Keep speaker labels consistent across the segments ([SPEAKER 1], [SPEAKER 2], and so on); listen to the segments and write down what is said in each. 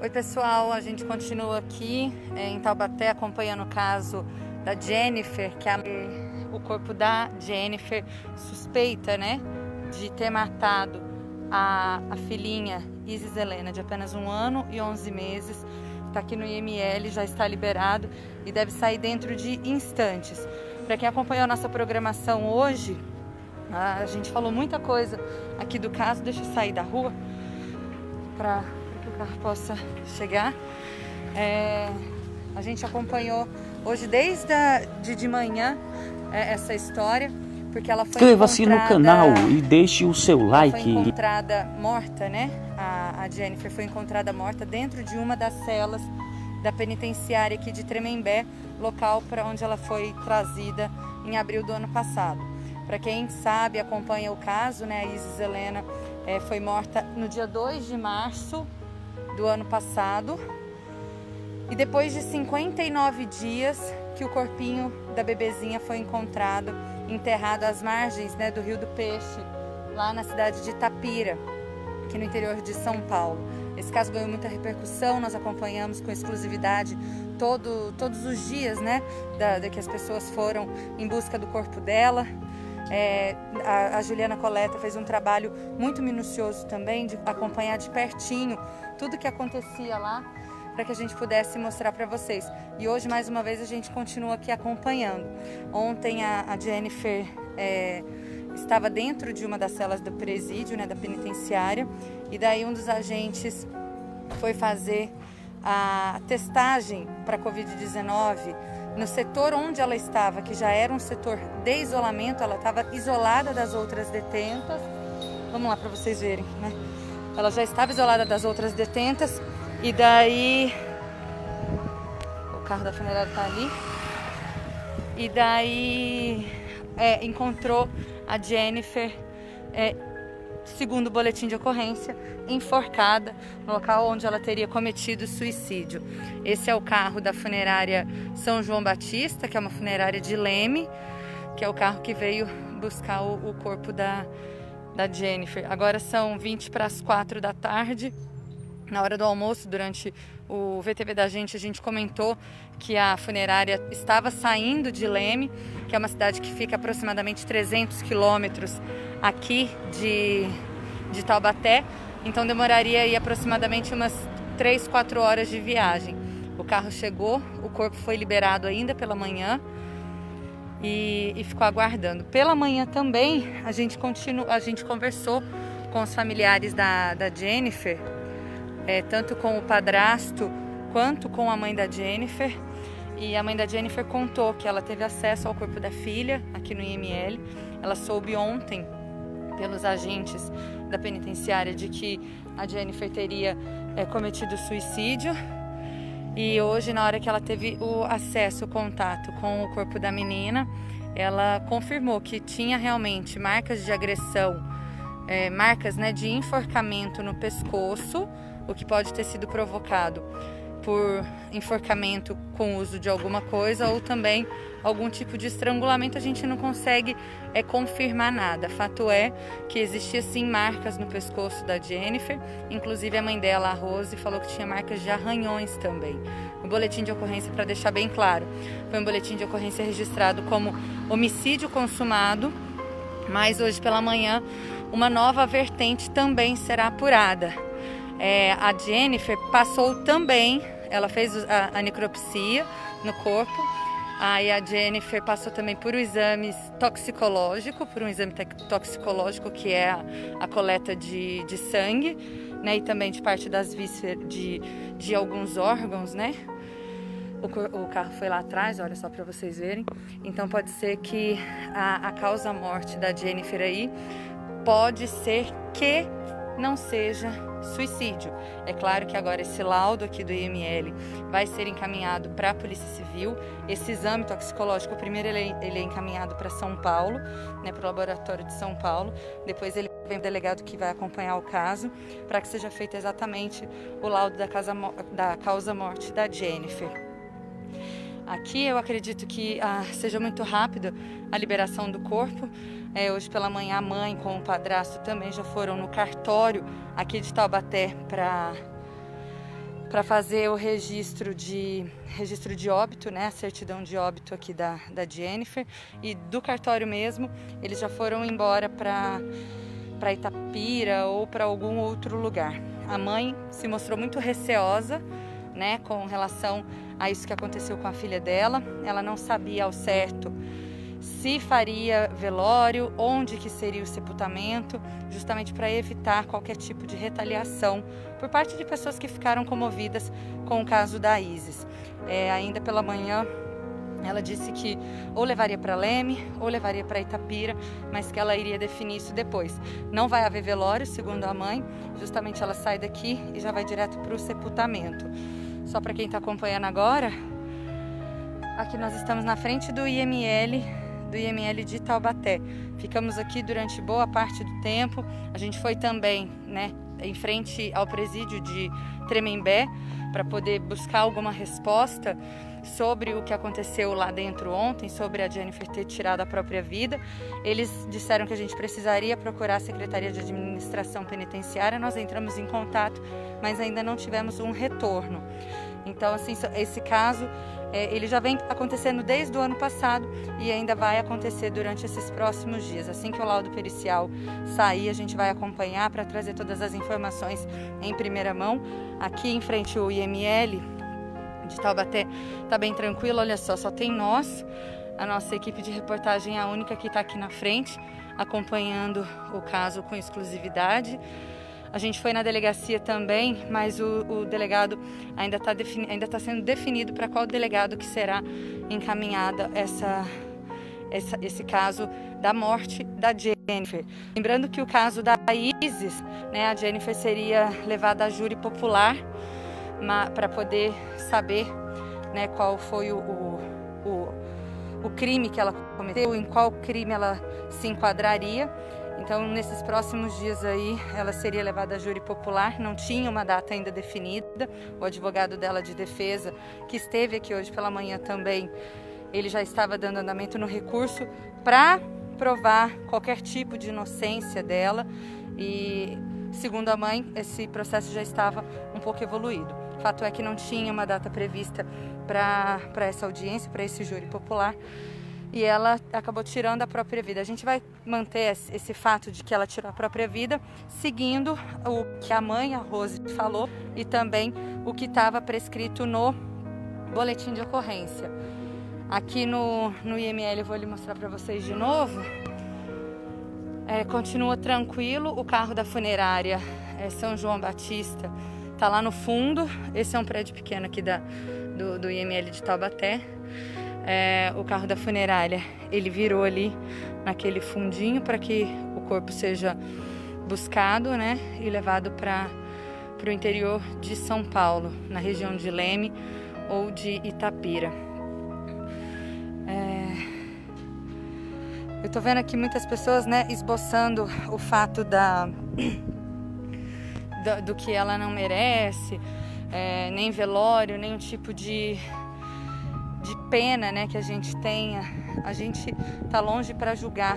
[SPEAKER 1] Oi pessoal, a gente continua aqui é, em Taubaté acompanhando o caso da Jennifer, que é o corpo da Jennifer suspeita, né, de ter matado a, a filhinha Isis Helena, de apenas um ano e 11 meses. Está aqui no IML, já está liberado e deve sair dentro de instantes. Para quem acompanhou a nossa programação hoje, a gente falou muita coisa aqui do caso. Deixa eu sair da rua para carro possa chegar. É, a gente acompanhou hoje desde a, de, de manhã é, essa história, porque ela foi
[SPEAKER 2] Inscreva-se no canal e deixe o seu like.
[SPEAKER 1] Foi encontrada morta, né? A, a Jennifer foi encontrada morta dentro de uma das celas da penitenciária aqui de Tremembé, local para onde ela foi trazida em abril do ano passado. Para quem sabe, acompanha o caso, né? A Isis Helena é, foi morta no dia 2 de março do ano passado. E depois de 59 dias que o corpinho da bebezinha foi encontrado enterrado às margens né, do Rio do Peixe, lá na cidade de Itapira, aqui no interior de São Paulo. Esse caso ganhou muita repercussão, nós acompanhamos com exclusividade todo, todos os dias né, da, da que as pessoas foram em busca do corpo dela. É, a, a, Juliana Coleta fez um trabalho muito minucioso também de acompanhar de pertinho tudo que acontecia lá para que a gente pudesse mostrar para vocês. E hoje, mais uma vez, a gente continua aqui acompanhando. Ontem a, a Jennifer é, estava dentro de uma das celas do presídio, né, da penitenciária, e daí um dos agentes foi fazer a testagem para Covid-19 no setor onde ela estava, que já era um setor de isolamento, ela estava isolada das outras detentas. Vamos lá para vocês verem, né? Ela já estava isolada das outras detentas e daí o carro da funerária está ali. E daí é, encontrou a Jennifer é, segundo o boletim de ocorrência, enforcada no local onde ela teria cometido suicídio. Esse é o carro da funerária São João Batista, que é uma funerária de Leme, que é o carro que veio buscar o, o corpo da, da Jennifer. Agora são 20 para as 4 da tarde. Na hora do almoço, durante o VTV da gente, a gente comentou que a funerária estava saindo de Leme, que é uma cidade que fica aproximadamente 300 quilômetros aqui de, de Taubaté, então demoraria aí aproximadamente umas 3, 4 horas de viagem. O carro chegou, o corpo foi liberado ainda pela manhã e, e ficou aguardando. Pela manhã também a gente, continu, a gente conversou com os familiares da, da Jennifer, é, tanto com o padrasto quanto com a mãe da Jennifer. E a mãe da Jennifer contou que ela teve acesso ao corpo da filha aqui no IML. Ela soube ontem pelos agentes da penitenciária de que a Jennifer teria é, cometido suicídio. E hoje, na hora que ela teve o acesso, o contato com o corpo da menina, ela confirmou que tinha realmente marcas de agressão, é, marcas né, de enforcamento no pescoço, o que pode ter sido provocado por enforcamento com uso de alguma coisa ou também algum tipo de estrangulamento, a gente não consegue é, confirmar nada. Fato é que existia sim marcas no pescoço da Jennifer, inclusive a mãe dela, a Rose, falou que tinha marcas de arranhões também. O boletim de ocorrência, para deixar bem claro, foi um boletim de ocorrência registrado como homicídio consumado, mas hoje pela manhã uma nova vertente também será apurada. É, a Jennifer passou também, ela fez a, a necropsia no corpo Aí a Jennifer passou também por um exame toxicológico, por um exame toxicológico que é a, a coleta de, de sangue, né? E também de parte das vísceras de, de alguns órgãos, né? O, o carro foi lá atrás, olha só para vocês verem. Então pode ser que a, a causa morte da Jennifer aí pode ser que não seja suicídio. É claro que agora esse laudo aqui do IML vai ser encaminhado para a Polícia Civil. Esse exame toxicológico, primeiro ele é, ele é encaminhado para São Paulo, né, para o laboratório de São Paulo. Depois ele vem o delegado que vai acompanhar o caso para que seja feito exatamente o laudo da, casa, da causa morte da Jennifer. Aqui eu acredito que ah, seja muito rápido a liberação do corpo. É, hoje pela manhã a mãe com o padrasto também já foram no cartório aqui de Taubaté para para fazer o registro de registro de óbito, né, a certidão de óbito aqui da, da Jennifer e do cartório mesmo, eles já foram embora para para Itapira ou para algum outro lugar. A mãe se mostrou muito receosa, né, com relação a isso que aconteceu com a filha dela. Ela não sabia ao certo se faria velório, onde que seria o sepultamento, justamente para evitar qualquer tipo de retaliação por parte de pessoas que ficaram comovidas com o caso da Isis. É, ainda pela manhã, ela disse que ou levaria para Leme ou levaria para Itapira, mas que ela iria definir isso depois. Não vai haver velório, segundo a mãe, justamente ela sai daqui e já vai direto para o sepultamento. Só para quem está acompanhando agora, aqui nós estamos na frente do IML do IML de Taubaté. Ficamos aqui durante boa parte do tempo. A gente foi também, né, em frente ao presídio de Tremembé para poder buscar alguma resposta sobre o que aconteceu lá dentro ontem, sobre a Jennifer ter tirado a própria vida. Eles disseram que a gente precisaria procurar a Secretaria de Administração Penitenciária. Nós entramos em contato, mas ainda não tivemos um retorno. Então, assim, esse caso é, ele já vem acontecendo desde o ano passado e ainda vai acontecer durante esses próximos dias. Assim que o laudo pericial sair, a gente vai acompanhar para trazer todas as informações em primeira mão. Aqui em frente ao IML de Taubaté está bem tranquilo, olha só, só tem nós. A nossa equipe de reportagem é a única que está aqui na frente, acompanhando o caso com exclusividade. A gente foi na delegacia também, mas o, o delegado ainda está ainda tá sendo definido para qual delegado que será encaminhada essa, essa, esse caso da morte da Jennifer. Lembrando que o caso da Isis, né, a Jennifer seria levada a júri popular para poder saber né, qual foi o, o, o, o crime que ela cometeu, em qual crime ela se enquadraria. Então, nesses próximos dias aí, ela seria levada a júri popular, não tinha uma data ainda definida. O advogado dela de defesa, que esteve aqui hoje pela manhã também, ele já estava dando andamento no recurso para provar qualquer tipo de inocência dela e, segundo a mãe, esse processo já estava um pouco evoluído. Fato é que não tinha uma data prevista para essa audiência, para esse júri popular e ela acabou tirando a própria vida. A gente vai manter esse fato de que ela tirou a própria vida, seguindo o que a mãe, a Rose, falou e também o que estava prescrito no boletim de ocorrência. Aqui no, no IML eu vou lhe mostrar para vocês de novo. É, continua tranquilo, o carro da funerária é São João Batista está lá no fundo. Esse é um prédio pequeno aqui da, do, do IML de Taubaté é, o carro da funerária ele virou ali naquele fundinho para que o corpo seja buscado, né, e levado para o interior de São Paulo, na região de Leme ou de Itapira. É... Eu estou vendo aqui muitas pessoas, né, esboçando o fato da do, do que ela não merece, é, nem velório, nenhum tipo de de pena né, que a gente tenha. A gente está longe para julgar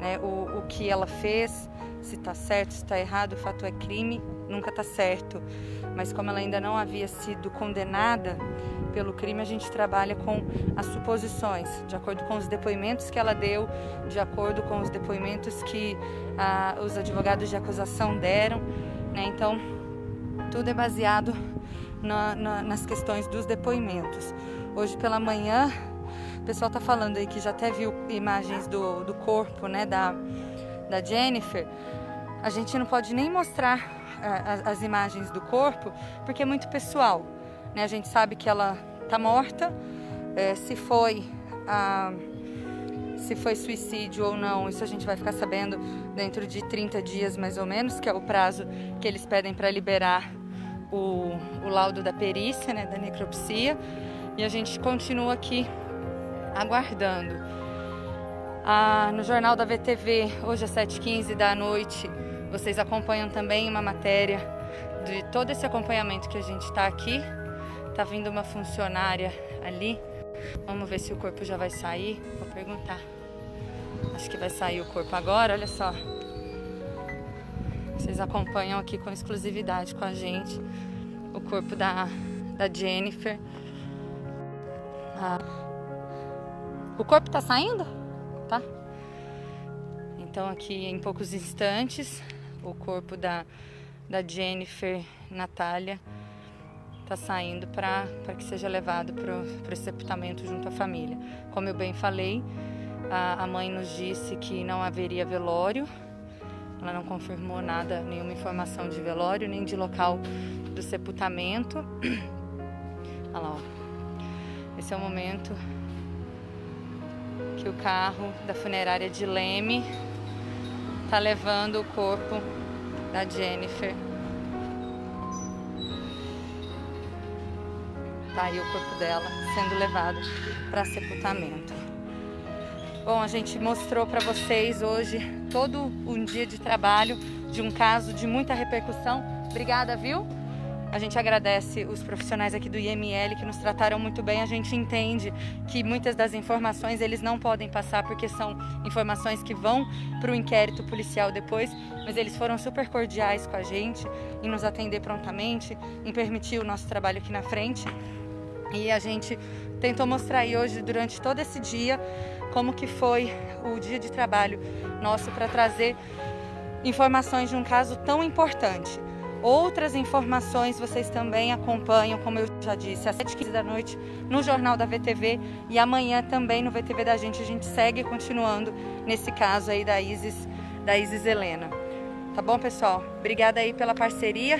[SPEAKER 1] né, o, o que ela fez, se está certo, se está errado, o fato é crime, nunca está certo. Mas como ela ainda não havia sido condenada pelo crime, a gente trabalha com as suposições, de acordo com os depoimentos que ela deu, de acordo com os depoimentos que ah, os advogados de acusação deram. Né? Então, tudo é baseado na, na, nas questões dos depoimentos. Hoje pela manhã, o pessoal tá falando aí que já até viu imagens do, do corpo, né, da, da Jennifer. A gente não pode nem mostrar uh, as, as, imagens do corpo, porque é muito pessoal. Né? A gente sabe que ela tá morta, é, se foi uh, se foi suicídio ou não, isso a gente vai ficar sabendo dentro de 30 dias mais ou menos, que é o prazo que eles pedem para liberar o, o laudo da perícia, né, da necropsia. E a gente continua aqui aguardando. Ah, no Jornal da VTV, hoje às 7h15 da noite, vocês acompanham também uma matéria de todo esse acompanhamento que a gente está aqui. Tá vindo uma funcionária ali. Vamos ver se o corpo já vai sair. Vou perguntar. Acho que vai sair o corpo agora, olha só. Vocês acompanham aqui com exclusividade com a gente o corpo da, da Jennifer. Ah. O corpo tá saindo? Tá? Então aqui em poucos instantes o corpo da, da Jennifer Natália está saindo para que seja levado para o sepultamento junto à família. Como eu bem falei, a, a mãe nos disse que não haveria velório, ela não confirmou nada, nenhuma informação de velório, nem de local do sepultamento. Olha lá, ó. Esse é o momento que o carro da funerária de Leme está levando o corpo da Jennifer Tá aí o corpo dela sendo levado para sepultamento. Bom, a gente mostrou para vocês hoje todo um dia de trabalho de um caso de muita repercussão. Obrigada, viu? A gente agradece os profissionais aqui do IML que nos trataram muito bem. A gente entende que muitas das informações eles não podem passar porque são informações que vão para o inquérito policial depois, mas eles foram super cordiais com a gente em nos atender prontamente, em permitir o nosso trabalho aqui na frente. E a gente tentou mostrar aí hoje, durante todo esse dia, como que foi o dia de trabalho nosso para trazer informações de um caso tão importante. Outras informações vocês também acompanham, como eu já disse, às 7h15 da noite no Jornal da VTV e amanhã também no VTV da gente. A gente segue continuando nesse caso aí da Isis, da Isis Helena. Tá bom, pessoal? Obrigada aí pela parceria.